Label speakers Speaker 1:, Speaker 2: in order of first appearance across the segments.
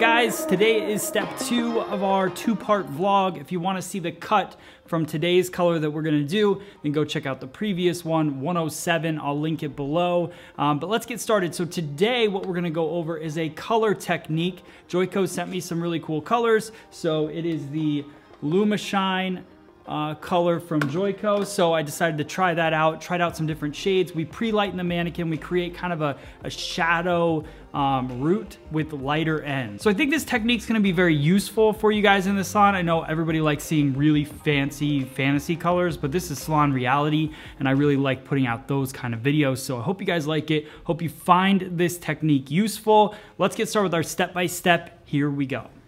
Speaker 1: guys, today is step two of our two-part vlog. If you wanna see the cut from today's color that we're gonna do, then go check out the previous one, 107, I'll link it below. Um, but let's get started. So today, what we're gonna go over is a color technique. Joico sent me some really cool colors. So it is the Lumishine uh, color from Joico. So I decided to try that out, tried out some different shades. We pre-lighten the mannequin. We create kind of a, a shadow um, root with lighter ends. So I think this technique is gonna be very useful for you guys in the salon. I know everybody likes seeing really fancy fantasy colors, but this is salon reality and I really like putting out those kind of videos. So I hope you guys like it. Hope you find this technique useful. Let's get started with our step-by-step. -step. Here we go.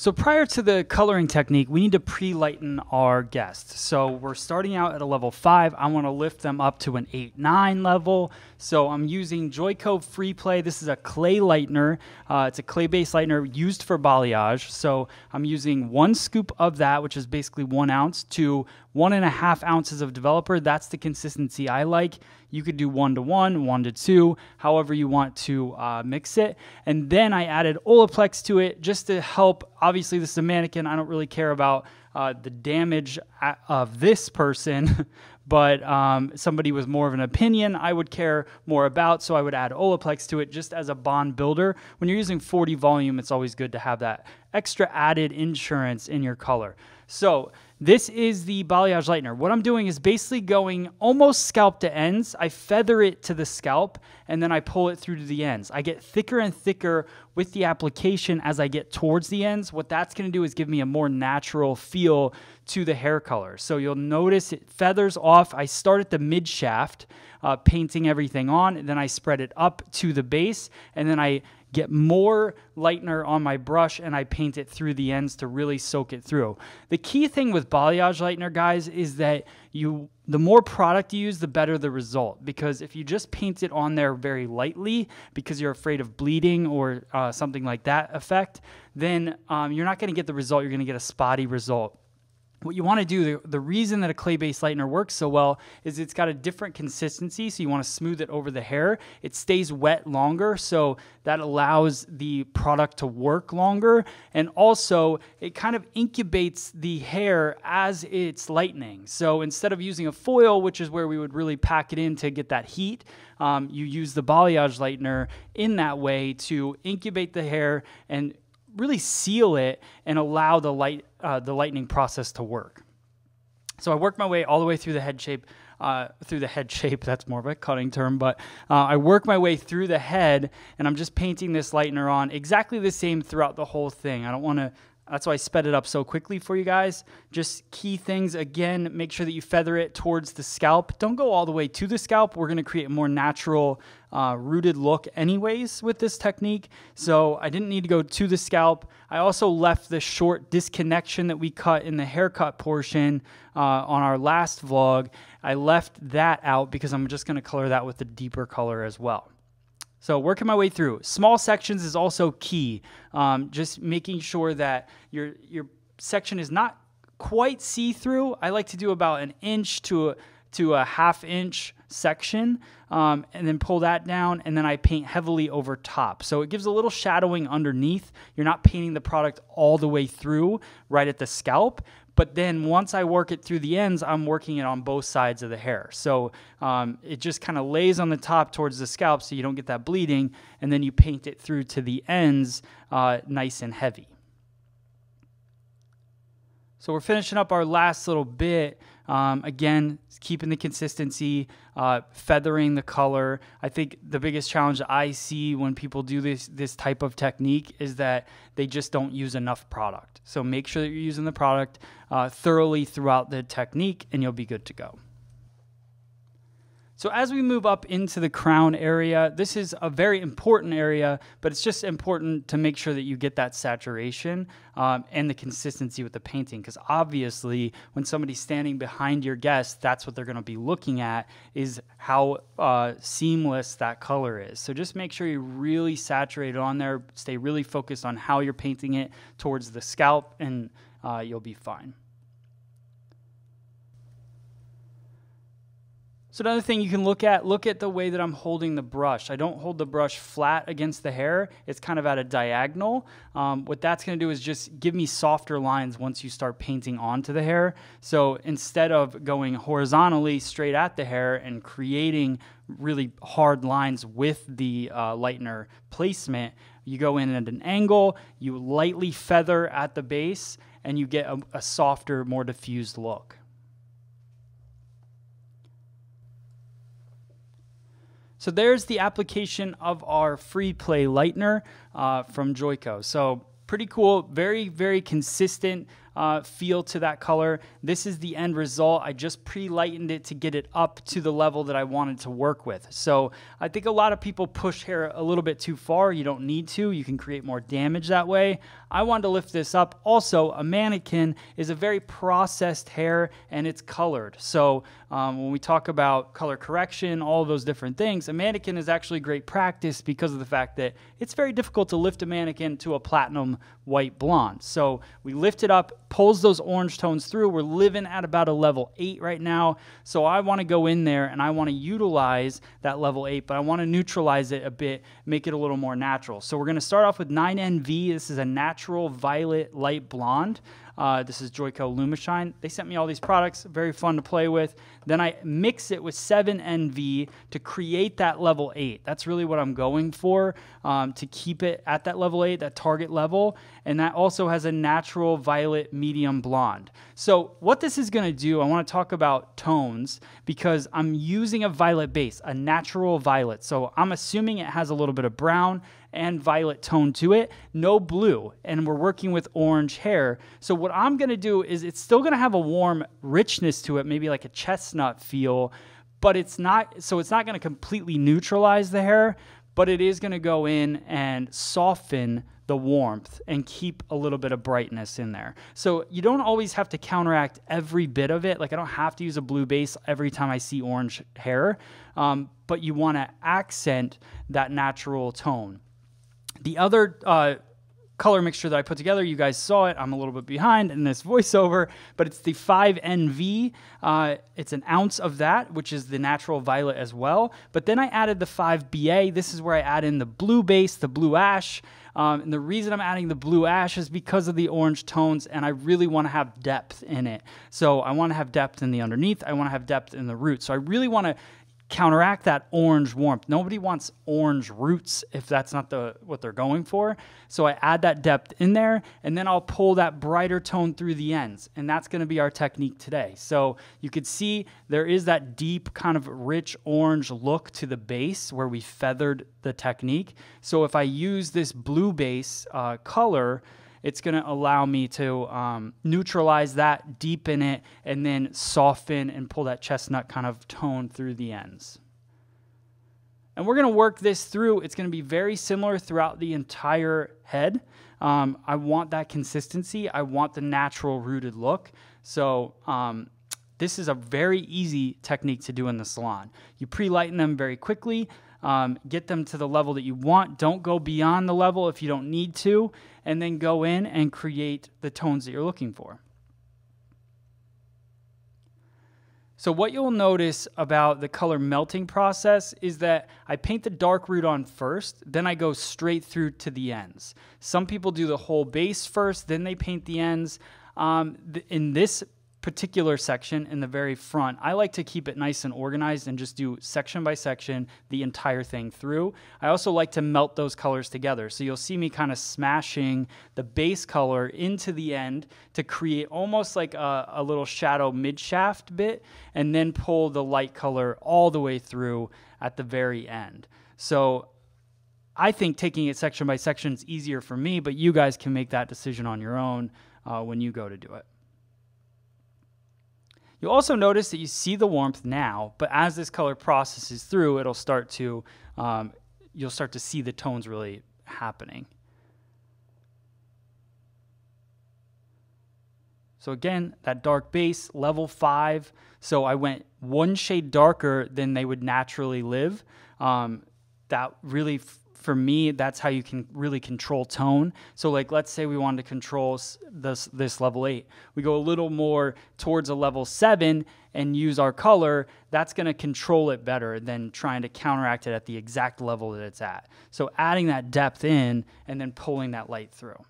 Speaker 1: So prior to the coloring technique, we need to pre-lighten our guests. So we're starting out at a level five. I want to lift them up to an eight, nine level. So I'm using Joico Free Play. This is a clay lightener. Uh, it's a clay-based lightener used for balayage. So I'm using one scoop of that, which is basically one ounce, to one and a half ounces of developer. That's the consistency I like. You could do one to one, one to two, however you want to uh, mix it. And then I added Olaplex to it just to help. Obviously, this is a mannequin. I don't really care about uh, the damage uh, of this person, but um, somebody with more of an opinion I would care more about. So I would add Olaplex to it just as a bond builder. When you're using 40 volume, it's always good to have that extra added insurance in your color. So this is the balayage lightener. What I'm doing is basically going almost scalp to ends. I feather it to the scalp and then I pull it through to the ends. I get thicker and thicker with the application as I get towards the ends. What that's gonna do is give me a more natural feel to the hair color. So you'll notice it feathers off. I start at the mid shaft, uh, painting everything on, then I spread it up to the base, and then I get more lightener on my brush and I paint it through the ends to really soak it through. The key thing with balayage lightener, guys, is that you the more product you use, the better the result. Because if you just paint it on there very lightly because you're afraid of bleeding or uh, something like that effect, then um, you're not going to get the result. You're going to get a spotty result what you want to do, the, the reason that a clay-based lightener works so well is it's got a different consistency, so you want to smooth it over the hair. It stays wet longer, so that allows the product to work longer. And also, it kind of incubates the hair as it's lightening. So instead of using a foil, which is where we would really pack it in to get that heat, um, you use the balayage lightener in that way to incubate the hair and really seal it and allow the light uh, the lightening process to work. So I work my way all the way through the head shape. Uh, through the head shape, that's more of a cutting term, but uh, I work my way through the head and I'm just painting this lightener on exactly the same throughout the whole thing. I don't want to that's why I sped it up so quickly for you guys. Just key things again, make sure that you feather it towards the scalp. Don't go all the way to the scalp. We're gonna create a more natural uh, rooted look anyways with this technique. So I didn't need to go to the scalp. I also left the short disconnection that we cut in the haircut portion uh, on our last vlog. I left that out because I'm just gonna color that with a deeper color as well. So working my way through. Small sections is also key. Um, just making sure that your your section is not quite see-through. I like to do about an inch to a, to a half inch section um, and then pull that down and then I paint heavily over top. So it gives a little shadowing underneath. You're not painting the product all the way through right at the scalp, but then once I work it through the ends, I'm working it on both sides of the hair. So um, it just kind of lays on the top towards the scalp so you don't get that bleeding, and then you paint it through to the ends uh, nice and heavy. So we're finishing up our last little bit. Um, again, keeping the consistency, uh, feathering the color. I think the biggest challenge I see when people do this this type of technique is that they just don't use enough product. So make sure that you're using the product uh, thoroughly throughout the technique, and you'll be good to go. So as we move up into the crown area, this is a very important area, but it's just important to make sure that you get that saturation um, and the consistency with the painting. Because obviously, when somebody's standing behind your guest, that's what they're going to be looking at is how uh, seamless that color is. So just make sure you really saturate it on there. Stay really focused on how you're painting it towards the scalp, and uh, you'll be fine. So another thing you can look at, look at the way that I'm holding the brush. I don't hold the brush flat against the hair. It's kind of at a diagonal. Um, what that's gonna do is just give me softer lines once you start painting onto the hair. So instead of going horizontally straight at the hair and creating really hard lines with the uh, lightener placement, you go in at an angle, you lightly feather at the base, and you get a, a softer, more diffused look. So there's the application of our free play lightener uh, from Joico. So pretty cool, very, very consistent uh, feel to that color. This is the end result. I just pre-lightened it to get it up to the level that I wanted to work with. So I think a lot of people push hair a little bit too far. You don't need to. You can create more damage that way. I wanted to lift this up. Also, a mannequin is a very processed hair and it's colored. So um, when we talk about color correction, all those different things, a mannequin is actually great practice because of the fact that it's very difficult to lift a mannequin to a platinum white blonde. So we lift it up, pulls those orange tones through. We're living at about a level 8 right now. So I want to go in there and I want to utilize that level 8, but I want to neutralize it a bit, make it a little more natural. So we're going to start off with 9NV. This is a natural violet light blonde. Uh, this is Joico Lumishine. They sent me all these products, very fun to play with. Then I mix it with 7NV to create that level 8. That's really what I'm going for, um, to keep it at that level 8, that target level. And that also has a natural violet medium blonde. So what this is going to do, I want to talk about tones because I'm using a violet base, a natural violet. So I'm assuming it has a little bit of brown and violet tone to it, no blue, and we're working with orange hair. So what I'm gonna do is it's still gonna have a warm richness to it, maybe like a chestnut feel, but it's not, so it's not gonna completely neutralize the hair, but it is gonna go in and soften the warmth and keep a little bit of brightness in there. So you don't always have to counteract every bit of it. Like I don't have to use a blue base every time I see orange hair, um, but you want to accent that natural tone. The other uh, color mixture that I put together, you guys saw it. I'm a little bit behind in this voiceover, but it's the 5NV. Uh, it's an ounce of that, which is the natural violet as well. But then I added the 5BA. This is where I add in the blue base, the blue ash. Um, and the reason I'm adding the blue ash is because of the orange tones, and I really want to have depth in it. So I want to have depth in the underneath. I want to have depth in the root. So I really want to counteract that orange warmth. Nobody wants orange roots if that's not the what they're going for. So I add that depth in there and then I'll pull that brighter tone through the ends. And that's going to be our technique today. So you could see there is that deep kind of rich orange look to the base where we feathered the technique. So if I use this blue base uh, color, it's going to allow me to um, neutralize that, deepen it, and then soften and pull that chestnut kind of tone through the ends. And we're going to work this through. It's going to be very similar throughout the entire head. Um, I want that consistency. I want the natural rooted look. So um, this is a very easy technique to do in the salon. You pre-lighten them very quickly. Um, get them to the level that you want. Don't go beyond the level if you don't need to, and then go in and create the tones that you're looking for. So what you'll notice about the color melting process is that I paint the dark root on first, then I go straight through to the ends. Some people do the whole base first, then they paint the ends. Um, in this particular section in the very front, I like to keep it nice and organized and just do section by section the entire thing through. I also like to melt those colors together. So you'll see me kind of smashing the base color into the end to create almost like a, a little shadow mid shaft bit and then pull the light color all the way through at the very end. So I think taking it section by section is easier for me, but you guys can make that decision on your own uh, when you go to do it. You'll also notice that you see the warmth now, but as this color processes through, it'll start to, um, you'll start to see the tones really happening. So again, that dark base, level five. So I went one shade darker than they would naturally live. Um, that really for me, that's how you can really control tone. So like, let's say we wanted to control this, this level eight. We go a little more towards a level seven and use our color, that's gonna control it better than trying to counteract it at the exact level that it's at. So adding that depth in and then pulling that light through.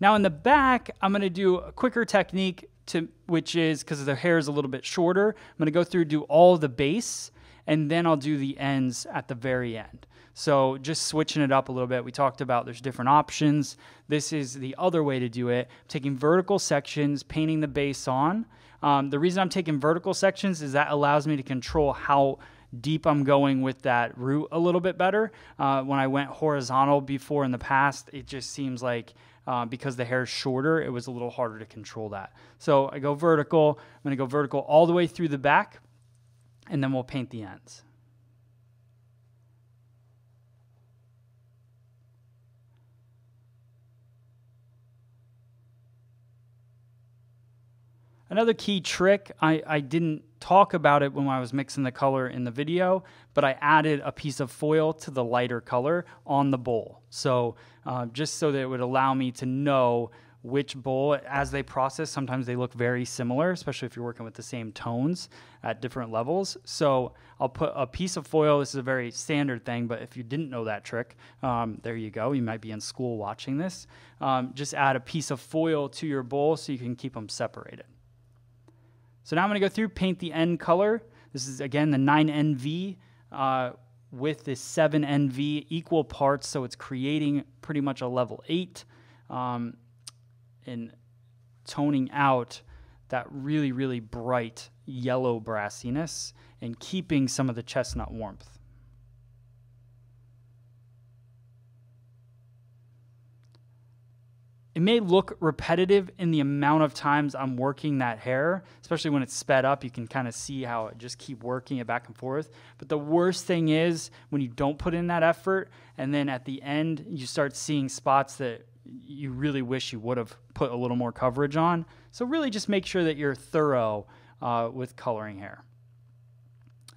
Speaker 1: Now in the back, I'm gonna do a quicker technique to which is because the hair is a little bit shorter. I'm gonna go through do all the base and then I'll do the ends at the very end. So just switching it up a little bit. We talked about there's different options. This is the other way to do it. taking vertical sections, painting the base on. Um, the reason I'm taking vertical sections is that allows me to control how deep I'm going with that root a little bit better. Uh, when I went horizontal before in the past, it just seems like uh, because the hair is shorter, it was a little harder to control that. So I go vertical. I'm going to go vertical all the way through the back, and then we'll paint the ends. Another key trick, I, I didn't talk about it when I was mixing the color in the video, but I added a piece of foil to the lighter color on the bowl. So uh, just so that it would allow me to know which bowl as they process sometimes they look very similar especially if you're working with the same tones at different levels. So i'll put a piece of foil. This is a very standard thing but if you didn't know that trick um, there you go. You might be in school watching this. Um, just add a piece of foil to your bowl so you can keep them separated. So now I'm going to go through, paint the end color. This is, again, the 9NV uh, with this 7NV equal parts, so it's creating pretty much a level 8 um, and toning out that really, really bright yellow brassiness and keeping some of the chestnut warmth. it may look repetitive in the amount of times I'm working that hair, especially when it's sped up. You can kind of see how it just keep working it back and forth. But the worst thing is when you don't put in that effort, and then at the end you start seeing spots that you really wish you would have put a little more coverage on. So really, just make sure that you're thorough uh, with coloring hair.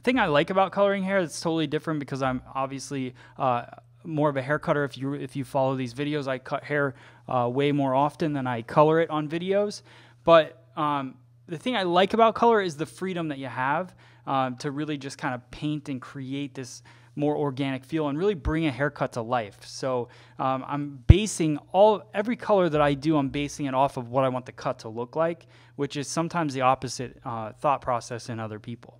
Speaker 1: Thing I like about coloring hair that's totally different because I'm obviously uh, more of a hair cutter. If you if you follow these videos, I cut hair uh, way more often than I color it on videos. But um, the thing I like about color is the freedom that you have um, to really just kind of paint and create this more organic feel and really bring a haircut to life. So um, I'm basing all every color that I do, I'm basing it off of what I want the cut to look like, which is sometimes the opposite uh, thought process in other people.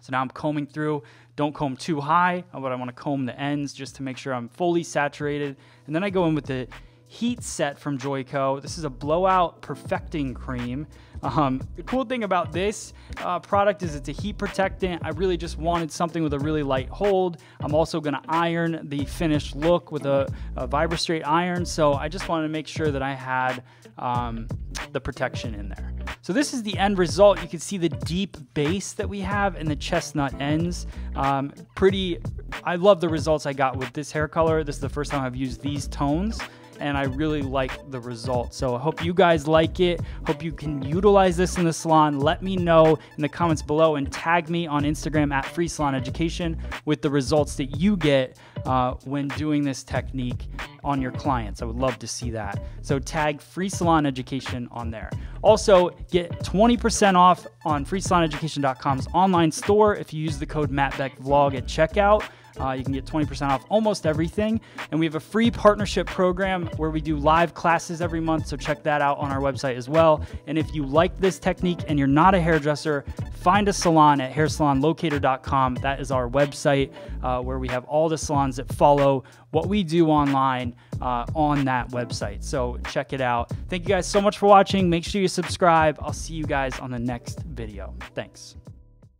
Speaker 1: So now I'm combing through. Don't comb too high, but I want to comb the ends just to make sure I'm fully saturated. And then I go in with the heat set from Joico. This is a blowout perfecting cream. Um, the cool thing about this uh, product is it's a heat protectant. I really just wanted something with a really light hold. I'm also gonna iron the finished look with a, a Vibra-Straight iron. So I just wanted to make sure that I had um, the protection in there. So this is the end result. You can see the deep base that we have and the chestnut ends. Um, pretty, I love the results I got with this hair color. This is the first time I've used these tones and I really like the result. So I hope you guys like it. Hope you can utilize this in the salon. Let me know in the comments below and tag me on Instagram at Free Salon Education with the results that you get uh, when doing this technique on your clients. I would love to see that. So tag Free Salon Education on there. Also, get 20% off on freesaloneducation.com's online store if you use the code MattBeckVlog at checkout. Uh, you can get 20% off almost everything. And we have a free partnership program where we do live classes every month. So check that out on our website as well. And if you like this technique and you're not a hairdresser, find a salon at hairsalonlocator.com. That is our website uh, where we have all the salons that follow what we do online uh, on that website. So check it out. Thank you guys so much for watching. Make sure you subscribe. I'll see you guys on the next video. Thanks.